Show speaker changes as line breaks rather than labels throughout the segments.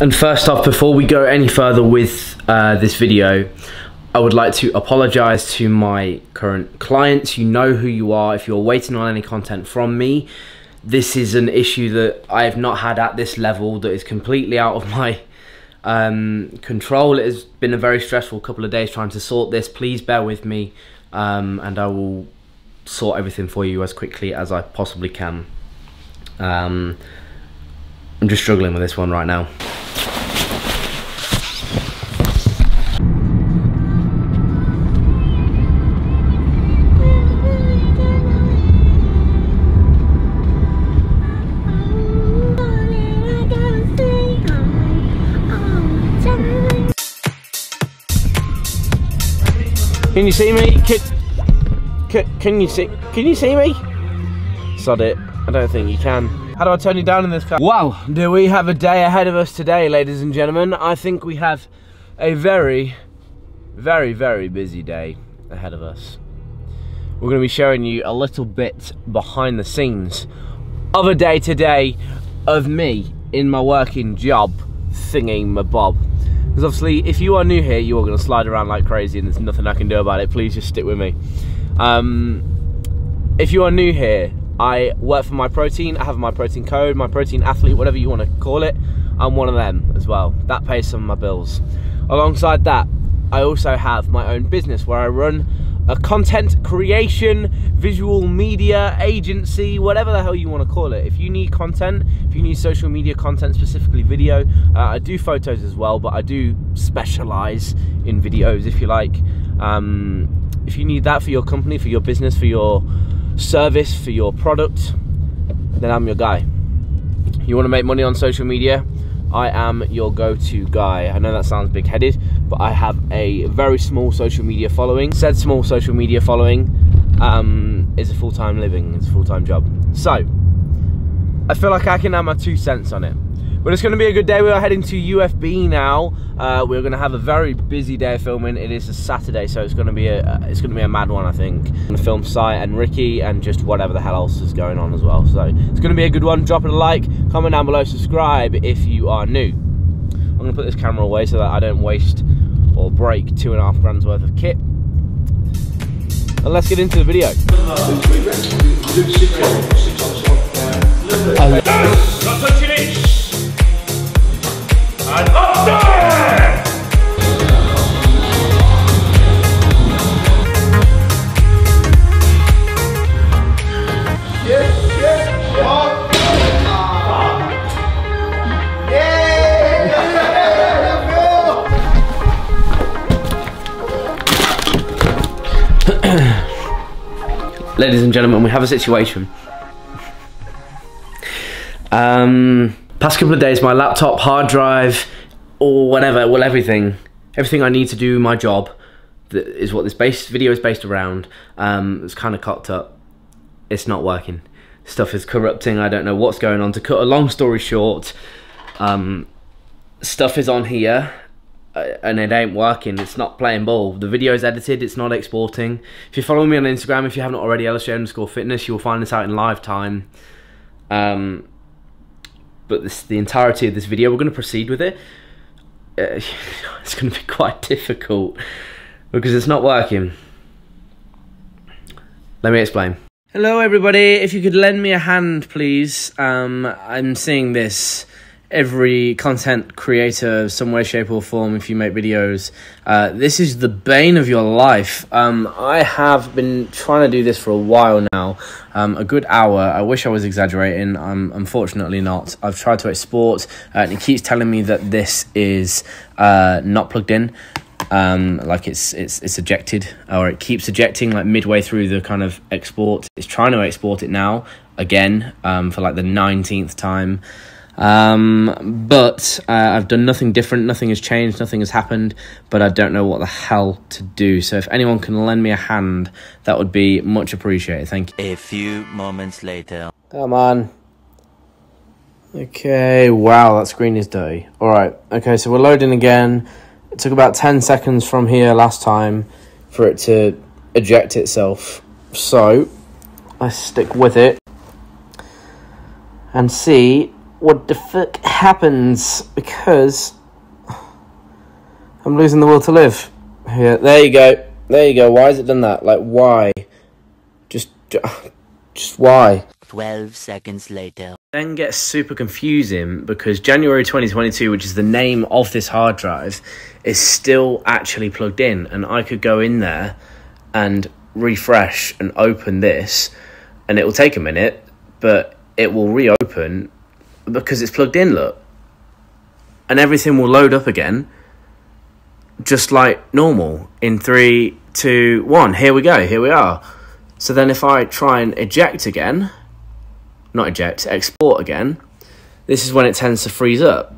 And first off, before we go any further with uh, this video, I would like to apologize to my current clients. You know who you are. If you're waiting on any content from me, this is an issue that I have not had at this level that is completely out of my um, control. It has been a very stressful couple of days trying to sort this. Please bear with me um, and I will sort everything for you as quickly as I possibly can. Um, I'm just struggling with this one right now. Can you see me? Can, can, can, you see? Can you see me? Sod it. I don't think you can. How do I turn you down in this car? Wow, do we have a day ahead of us today, ladies and gentlemen? I think we have a very, very, very busy day ahead of us. We're going to be showing you a little bit behind the scenes of a day today of me in my working job thingy my bob. Because obviously, if you are new here, you are going to slide around like crazy and there's nothing I can do about it. Please just stick with me. Um, if you are new here, I work for MyProtein I have MyProtein code, MyProtein athlete, whatever you want to call it. I'm one of them as well. That pays some of my bills. Alongside that, I also have my own business where I run a content creation, visual media agency, whatever the hell you want to call it. If you need content, if you need social media content, specifically video, uh, I do photos as well, but I do specialize in videos if you like. Um, if you need that for your company, for your business, for your service, for your product, then I'm your guy. You want to make money on social media? I am your go-to guy. I know that sounds big-headed, but I have a very small social media following. Said small social media following um, is a full-time living, it's a full-time job. So, I feel like I can add my two cents on it. But it's going to be a good day. We are heading to UFB now. Uh, we're going to have a very busy day of filming. It is a Saturday, so it's going to be a uh, it's going to be a mad one, I think. I'm going to film Sai and Ricky and just whatever the hell else is going on as well. So it's going to be a good one. Drop it a like, comment down below, subscribe if you are new. I'm going to put this camera away so that I don't waste or break two and a half grand's worth of kit. And let's get into the video. Ladies and gentlemen, we have a situation. Um, past couple of days, my laptop, hard drive, or whatever, well, everything, everything I need to do my job, that is what this base video is based around. Um, it's kind of cocked up. It's not working. Stuff is corrupting. I don't know what's going on. To cut a long story short, um, stuff is on here uh, and it ain't working. It's not playing ball. The video is edited. It's not exporting. If you're following me on Instagram, if you haven't already, LSJ underscore fitness, you will find this out in live time. Um, but this, the entirety of this video, we're going to proceed with it. Uh, it's going to be quite difficult because it's not working. Let me explain. Hello everybody, if you could lend me a hand please. Um, I'm seeing this every content creator some way shape or form if you make videos. Uh, this is the bane of your life. Um, i have been trying to do this for a while now. Um, a good hour. I wish i was exaggerating. I'm unfortunately not. I've tried to export uh, and it keeps telling me that this is uh, not plugged in. Um, like it's it's it's ejected or it keeps ejecting like midway through the kind of export. It's trying to export it now again um, for like the 19th time um, but uh, I've done nothing different, nothing has changed, nothing has happened, but I don't know what the hell to do. So if anyone can lend me a hand, that would be much appreciated. Thank you.
A few moments later.
Come on. Okay, wow, that screen is dirty. Alright, okay, so we're loading again. It took about 10 seconds from here last time for it to eject itself. So, let's stick with it and see what the fuck happens because I'm losing the will to live. Yeah, there you go. There you go. Why has it done that? Like, why? Just, just why?
12 seconds later.
Then gets super confusing because January 2022, which is the name of this hard drive, is still actually plugged in, and I could go in there and refresh and open this, and it will take a minute, but it will reopen because it's plugged in. Look, and everything will load up again just like normal in three, two, one. Here we go. Here we are. So then if I try and eject again, not eject, export again, this is when it tends to freeze up.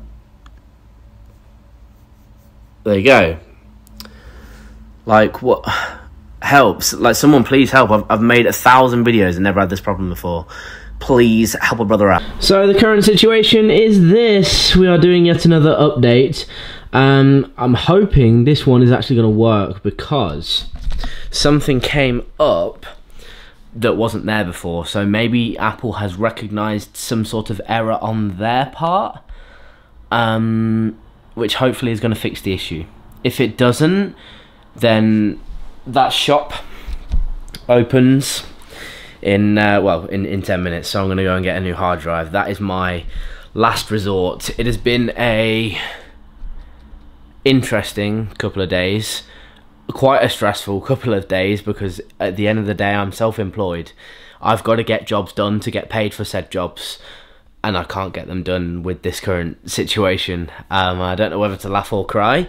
There you go. Like what helps? Like someone please help. I've, I've made a thousand videos and never had this problem before. Please help a brother out. So the current situation is this. We are doing yet another update. Um, I'm hoping this one is actually going to work because something came up that wasn't there before. So maybe Apple has recognized some sort of error on their part, um, which hopefully is going to fix the issue. If it doesn't, then that shop opens in uh, well in, in 10 minutes so i'm going to go and get a new hard drive that is my last resort it has been a interesting couple of days, quite a stressful couple of days because at the end of the day, I'm self employed. I've got to get jobs done to get paid for said jobs, and I can't get them done with this current situation. Um, I don't know whether to laugh or cry.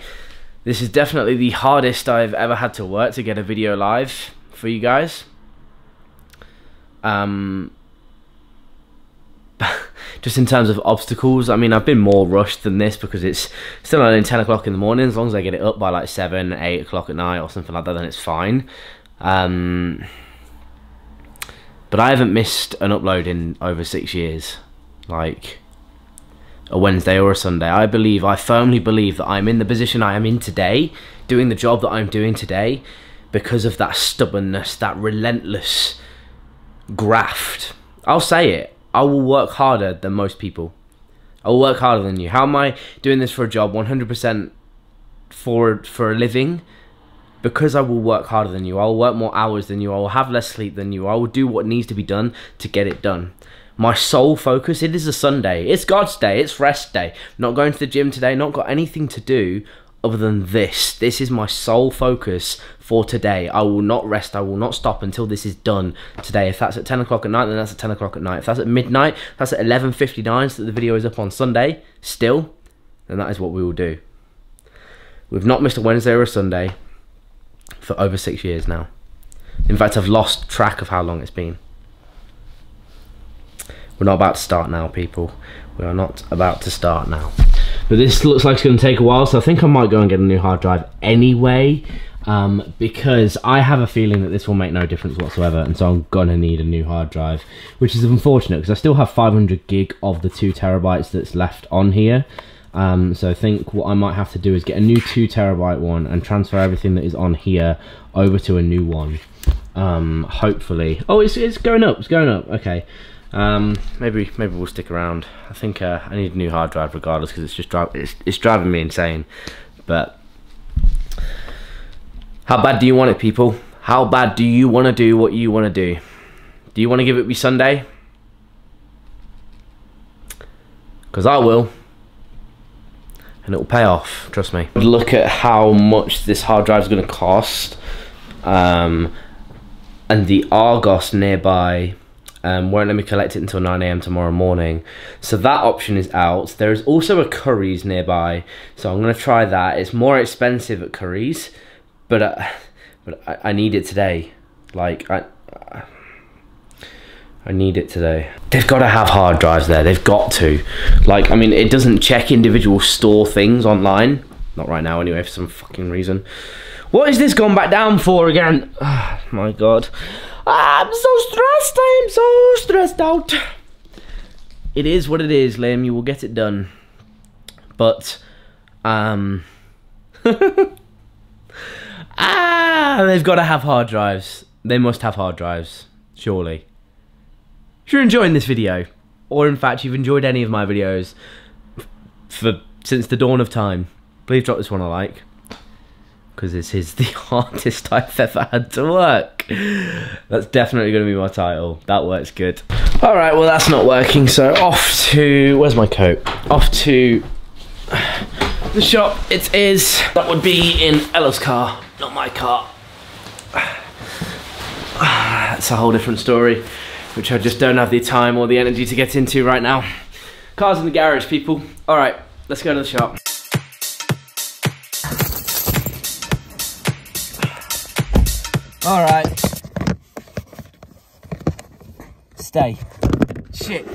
This is definitely the hardest I've ever had to work to get a video live for you guys. Um, just in terms of obstacles, I mean, I've been more rushed than this because it's still only 10 o'clock in the morning. As long as I get it up by like 7, 8 o'clock at night or something like that, then it's fine. Um, but I haven't missed an upload in over six years. Like a Wednesday or a Sunday. I believe, I firmly believe that I'm in the position I am in today, doing the job that I'm doing today, because of that stubbornness, that relentless graft. I'll say it. I will work harder than most people. I will work harder than you. How am I doing this for a job 100% for for a living? Because I will work harder than you. I will work more hours than you. I will have less sleep than you. I will do what needs to be done to get it done. My sole focus, it is a Sunday. It's God's day. It's rest day. Not going to the gym today. Not got anything to do other than this. This is my sole focus for today. I will not rest. I will not stop until this is done today. If that's at 10 o'clock at night, then that's at 10 o'clock at night. If that's at midnight, that's at 11.59 so that the video is up on Sunday still, then that is what we will do. We've not missed a Wednesday or a Sunday for over six years now. In fact, I've lost track of how long it's been. We're not about to start now, people. We are not about to start now. But this looks like it's going to take a while, so I think I might go and get a new hard drive anyway. Um, because I have a feeling that this will make no difference whatsoever, and so I'm gonna need a new hard drive, which is unfortunate because I still have 500 gig of the two terabytes that's left on here. Um, so I think what I might have to do is get a new two terabyte one and transfer everything that is on here over to a new one. Um, hopefully. Oh, it's it's going up. It's going up. Okay. Um, maybe maybe we'll stick around. I think uh, I need a new hard drive regardless because it's just driving it's, it's driving me insane. But how bad do you want it, people? How bad do you want to do what you want to do? Do you want to give it me Sunday? Because I will. And it will pay off, trust me. Look at how much this hard drive is going to cost. Um, and the Argos nearby um, won't let me collect it until 9am tomorrow morning. So that option is out. There is also a Curry's nearby. So I'm going to try that. It's more expensive at Curry's. But, uh, but I, I, need it today. Like, I... I need it today. They've got to have hard drives there. They've got to. Like, I mean, it doesn't check individual store things online. Not right now, anyway, for some fucking reason. What is this gone back down for again? Oh, my God. I'm so stressed. I am so stressed out. It is what it is, Liam. You will get it done. But, um... ah, they've got to have hard drives. They must have hard drives, surely. If you're enjoying this video, or in fact you've enjoyed any of my videos for since the dawn of time, please drop this one a like because this is the hardest I've ever had to work. That's definitely going to be my title. That works good. All right, well that's not working. So off to where's my coat? Off to the shop. It is. That would be in Ella's car, not my car. That's a whole different story, which I just don't have the time or the energy to get into right now. Cars in the garage, people. All right, let's go to the shop. All right. Stay. Shit.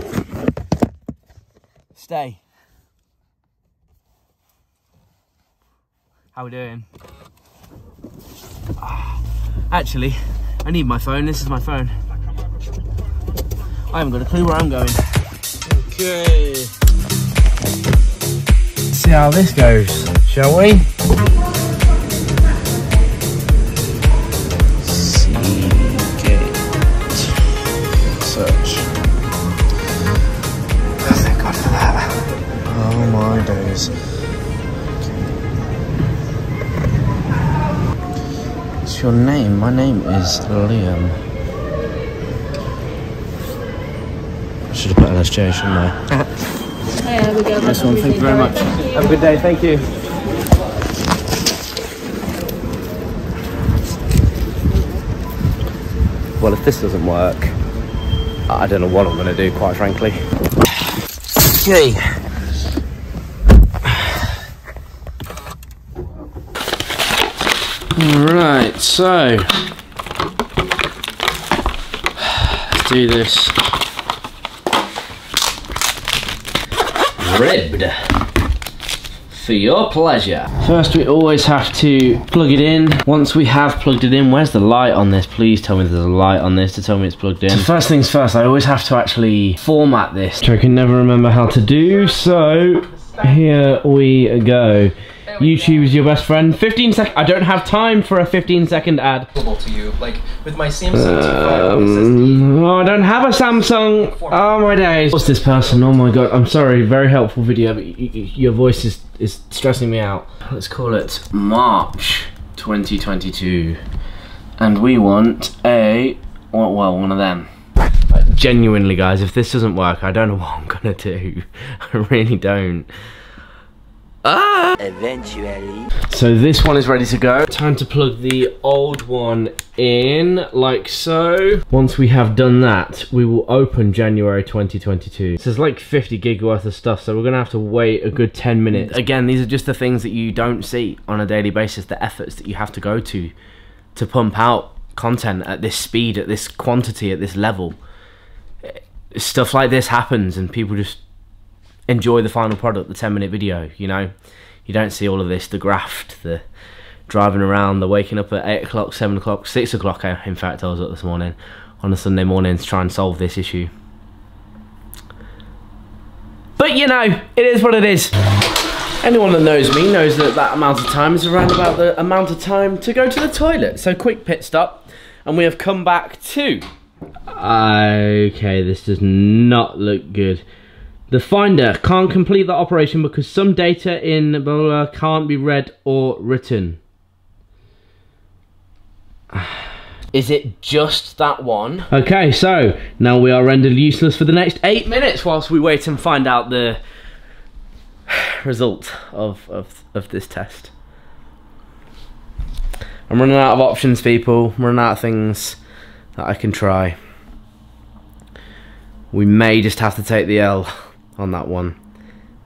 Stay. How we doing? Ah, Actually, I need my phone. This is my phone. I haven't got a clue where I'm going. Okay. See how this goes, shall we? My days. What's your name? My name is Liam. I should have put LSJ, shouldn't I?
Oh, yeah, there we go.
Nice one, thank you very much. Have a good day, thank you. Well, if this doesn't work, I don't know what I'm going to do, quite frankly. Okay. Right, so let's do this. ribbed for your pleasure. First we always have to plug it in. Once we have plugged it in, where's the light on this? Please tell me there's a light on this to tell me it's plugged in. So first things first, I always have to actually format this, which I can never remember how to do, so here we go. YouTube is your best friend. 15 sec. I don't have time for a 15 second ad.
to you. Like with my Samsung T5 SSD.
Um, oh, I don't have a Samsung. Oh my days. What's this person? Oh my god. I'm sorry. Very helpful video, but y- y- your voice is is stressing me out. Let's call it March 2022, and we want a well, well one of them. Genuinely, guys, if this doesn't work, I don't know what I'm gonna do. I really don't. Ah!
Eventually.
So this one is ready to go. Time to plug the old one in, like so. Once we have done that, we will open January 2022. So there's like 50 gig worth of stuff, so we're gonna have to wait a good 10 minutes. Again, these are just the things that you don't see on a daily basis, the efforts that you have to go to to pump out content at this speed, at this quantity, at this level. Stuff like this happens and people just enjoy the final product, the 10 minute video, you know. You don't see all of this, the graft, the driving around, the waking up at 8 o'clock, 7 o'clock, 6 o'clock, uh, in fact, I was up this morning on a Sunday morning to try and solve this issue. But you know, it is what it is. Anyone that knows me knows that that amount of time is around about the amount of time to go to the toilet. So quick pit stop, and we have come back to. Okay, this does not look good. The Finder can't complete the operation because some data in blah, blah, blah can't be read or written. Is it just that one? Okay, so now we are rendered useless for the next eight minutes whilst we wait and find out the result of, of, of this test. I'm running out of options, people. I'm running out of things that I can try. We may just have to take the L on that one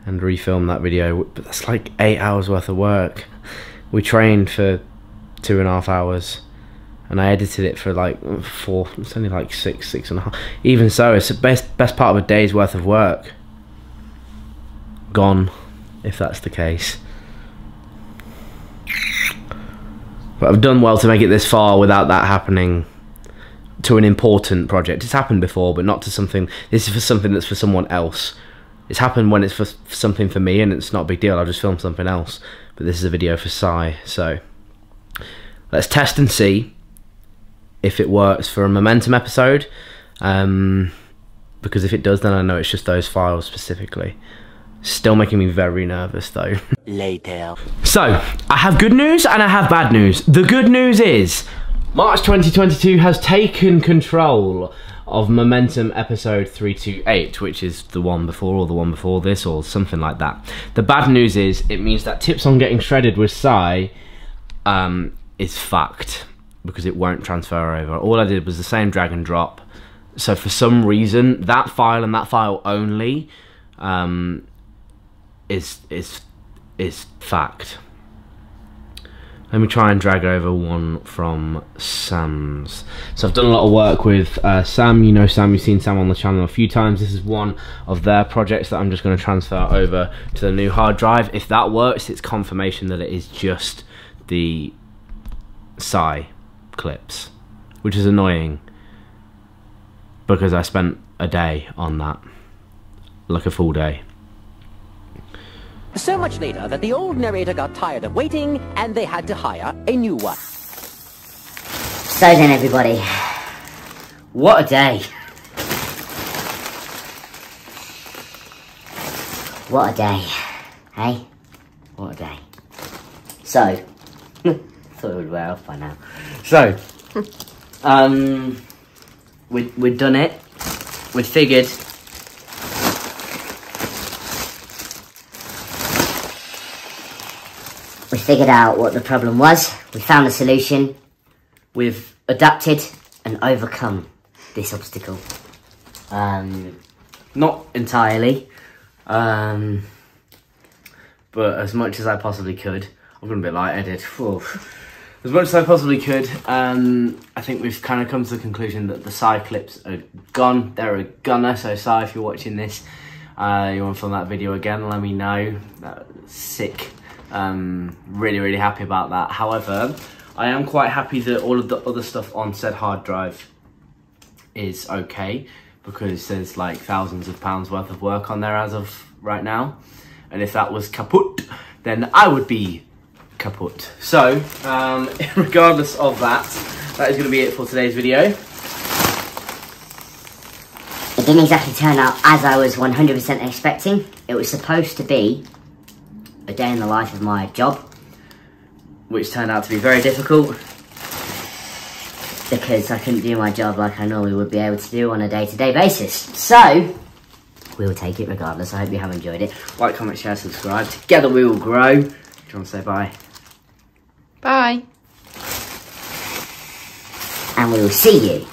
and refilm that video, but that's like eight hours worth of work. We trained for two and a half hours and I edited it for like four, it's only like six, six and a half. Even so, it's the best, best part of a day's worth of work. Gone, if that's the case. But I've done well to make it this far without that happening to an important project. It's happened before, but not to something. This is for something that's for someone else. It's happened when it's for, something for me, and it's not a big deal. I'll just film something else. But this is a video for Sai, so let's test and see if it works for a momentum episode. Um, because if it does, then I know it's just those files specifically. Still making me very nervous though.
Later.
So, I have good news and I have bad news. The good news is March 2022 has taken control of Momentum episode 328, which is the one before or the one before this or something like that. The bad news is it means that tips on getting shredded with Sai um, is fucked because it won't transfer over. All I did was the same drag and drop. So for some reason, that file and that file only um, is is is fact. Let me try and drag over one from Sam's. So I've done a lot of work with uh, Sam. You know Sam, you've seen Sam on the channel a few times. This is one of their projects that I'm just going to transfer over to the new hard drive. If that works, it's confirmation that it is just the Sai clips, which is annoying because I spent a day on that, like a full day.
So much later that the old narrator got tired of waiting and they had to hire a new one.
So then, everybody, what a day. What a day, hey? What a day. So, thought it would wear off by now. So, um, we we'd done it. We'd figured we figured out what the problem was. We found a solution. We've adapted and overcome this obstacle. Um, not entirely, um, but as much as I possibly could. I'm gonna be lightheaded. As much as I possibly could, um, I think we've kind of come to the conclusion that the Sai clips are gone. They're a gunner, so Sai, if you're watching this, uh, you want to film that video again, let me know. That sick. Um, really, really happy about that. However, I am quite happy that all of the other stuff on said hard drive is okay because there's like thousands of pounds worth of work on there as of right now. And if that was kaput, then I would be kaput. So, um, regardless of that, that is going to be it for today's video. It didn't exactly turn out as I was 100% expecting. It was supposed to be a day in the life of my job,
Which turned out to be very difficult.
because I couldn't do my job like I normally would be able to do on a day-to-day basis. So, we'll take it regardless. I hope you have enjoyed it.
Like, comment, share, subscribe. Together we will grow. Do you want to say bye?
Bye.
And we will see you